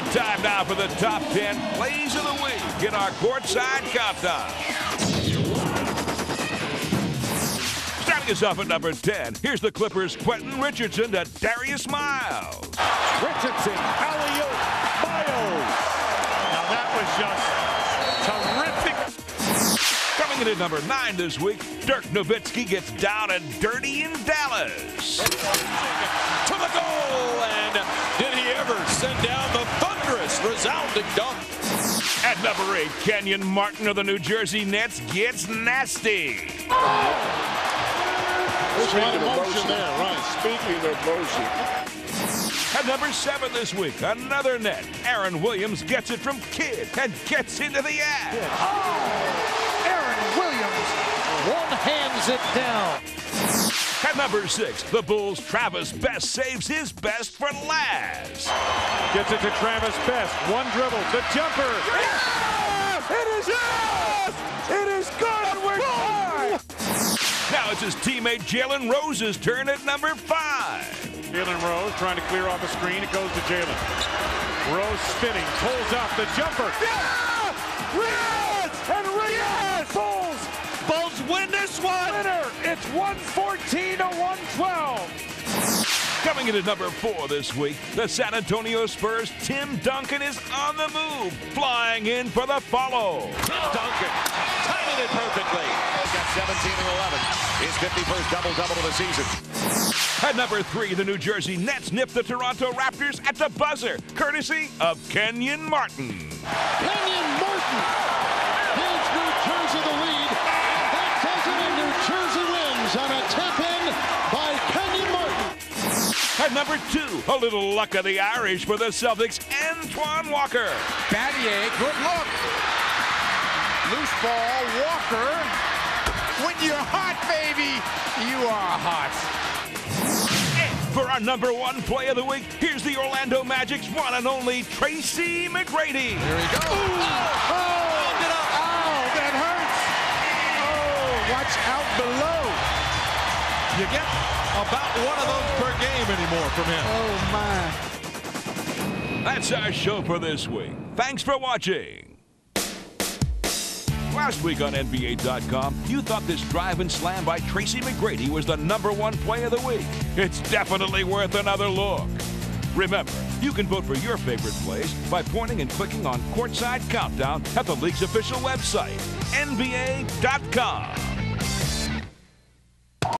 right, time now for the top 10 plays of the week Get our courtside countdown. Starting us off at number 10, here's the Clippers' Quentin Richardson to Darius Miles. Richardson, alley-oop, Miles. Now that was just terrific. Coming in at number 9 this week, Dirk Nowitzki gets down and dirty in Dallas. At number 8, Kenyon Martin of the New Jersey Nets gets nasty. There's a lot of motion there, right. Speaking of motion, At number 7 this week, another net. Aaron Williams gets it from Kidd and gets into the act. Aaron Williams one hands it down. At number 6, the Bulls' Travis Best saves his best for last. Gets it to Travis Best. One dribble. The jumper. It is yes! It is good. And we're tied. Now it's his teammate Jalen Rose's turn at number 5. Jalen Rose trying to clear off a screen. It goes to Jalen. Rose spinning. Pulls off the jumper. Yeah! Reyes! And Reyes! Bulls! Bulls win this one. Winner! It's 114 to 112. Coming in at number 4 this week, the San Antonio Spurs' Tim Duncan is on the move, flying in for the follow. Tim Duncan timing it perfectly. He's got 17 and 11. His 51st double-double of the season. At number 3, the New Jersey Nets nip the Toronto Raptors at the buzzer, courtesy of Kenyon Martin. Kenyon Martin At number 2, a little luck of the Irish for the Celtics, Antoine Walker. Battier, good look. Loose ball, Walker. When you're hot, baby, you are hot. And for our number 1 play of the week, here's the Orlando Magic's one and only Tracy McGrady. Here he goes. Oh, oh, that hurts. Oh, watch out below. You get about one of those per game anymore from him. Oh, my. That's our show for this week. Thanks for watching. Last week on NBA.com, you thought this drive and slam by Tracy McGrady was the number one play of the week. It's definitely worth another look. Remember, you can vote for your favorite plays by pointing and clicking on Courtside Countdown at the league's official website, NBA.com.